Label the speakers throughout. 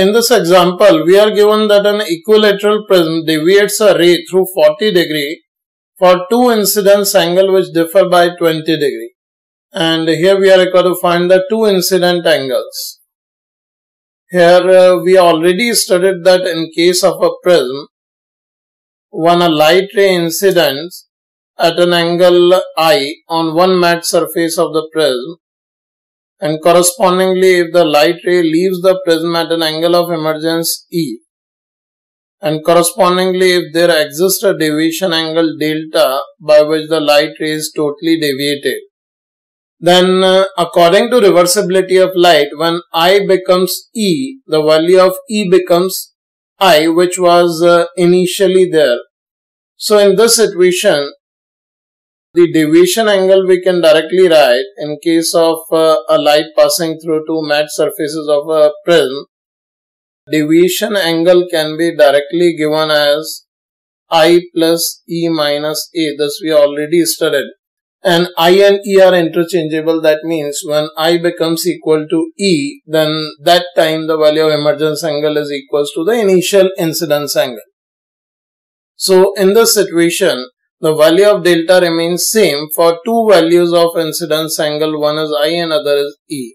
Speaker 1: In this example, we are given that an equilateral prism deviates a ray through 40 degree for two incidence angle which differ by 20 degree. And here we are required to find the two incident angles. Here uh, we already studied that in case of a prism, when a light ray incidents at an angle I on one matte surface of the prism and correspondingly if the light ray leaves the prism at an angle of emergence E and correspondingly if there exists a deviation angle delta by which the light ray is totally deviated then uh, according to reversibility of light when I becomes E the value of E becomes I which was uh, initially there. So in this situation the deviation angle we can directly write in case of uh, a light passing through two matte surfaces of a prism. Deviation angle can be directly given as I plus E minus A. This we already studied. And I and E are interchangeable. That means when I becomes equal to E, then that time the value of emergence angle is equals to the initial incidence angle. So in this situation, the value of delta remains same for two values of incidence angle. One is i and other is e.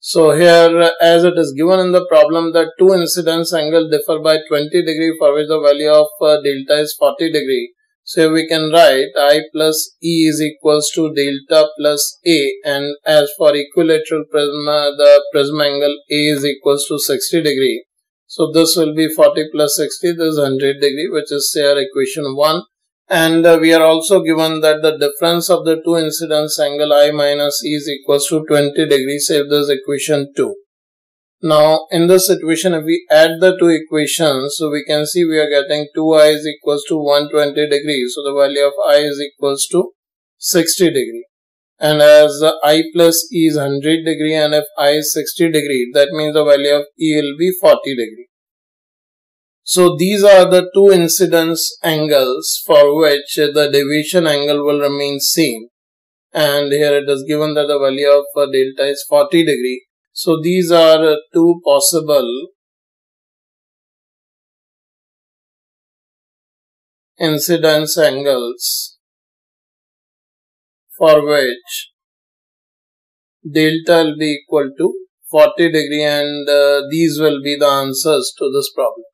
Speaker 1: So here as it is given in the problem that two incidence angle differ by 20 degree for which the value of uh, delta is 40 degree. So we can write i plus e is equals to delta plus a and as for equilateral prism uh, the prism angle a is equals to 60 degree. So this will be 40 plus 60 this is 100 degree which is here equation 1 and uh, we are also given that the difference of the two incidence angle I minus E is equals to 20 degrees if this equation 2. Now in this situation if we add the two equations so we can see we are getting 2i is equals to 120 degrees so the value of i is equals to 60 degree and as i plus e is 100 degree and if i is 60 degree that means the value of e will be 40 degree. So these are the two incidence angles for which the deviation angle will remain same. And here it is given that the value of delta is 40 degree. So these are two possible incidence angles for which delta will be equal to 40 degree and uh, these will be the answers to this problem.